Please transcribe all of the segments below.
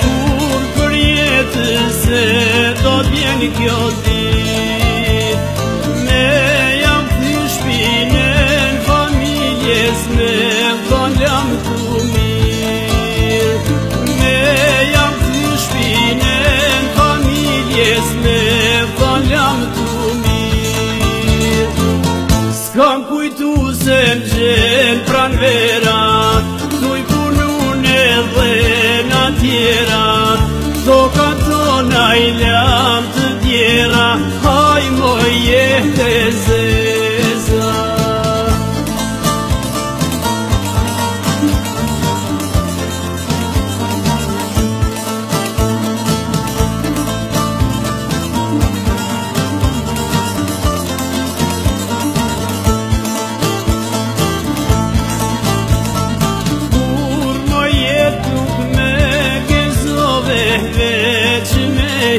kur për jetën se do t'vjen kjo di Me jam t'i shpinën familjes me thon jam t'u mir Me jam t'i shpinën familjes me thon jam t'u mir S'kam kujtu se m'gjen pran verat Këllena tjera, do ka tona i lja,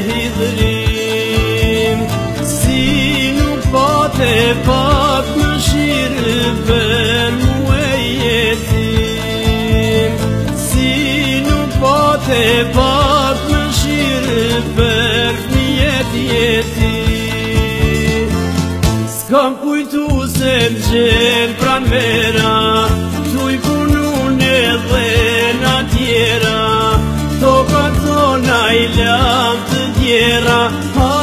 Si nuk po pat pa këshirë për mu e jesim Si nuk po pat pa këshirë për mi e tjesim S'kam kujtu se t'gjenë pranë mera Tu i punu në To kanë tona la tierra,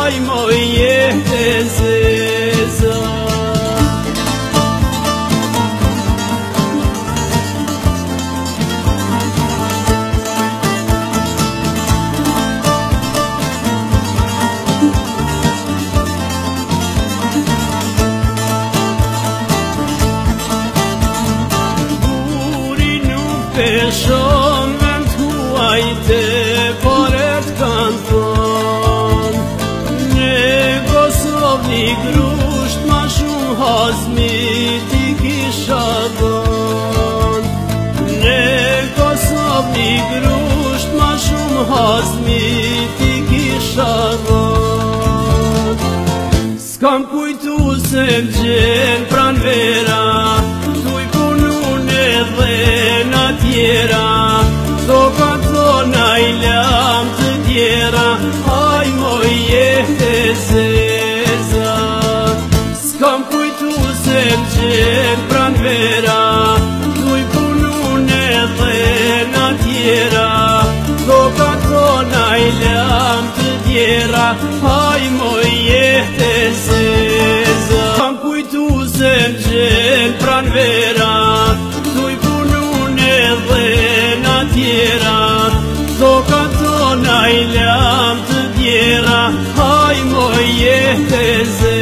ay moye ezeza. Puri Azmi ti kisha dhën Në Kosovë një grusht ma shumë Azmi ti kisha dhën S'kam kujtu se më gjenë vera tu se gjerë pranë vera Duj punun dhe në tjera Do ka tona i lam të djera Haj më jetë e se za Kam kujtu se gjerë pranë vera Duj punun dhe në tjera Do ka tona i lam të djera Haj më jetë e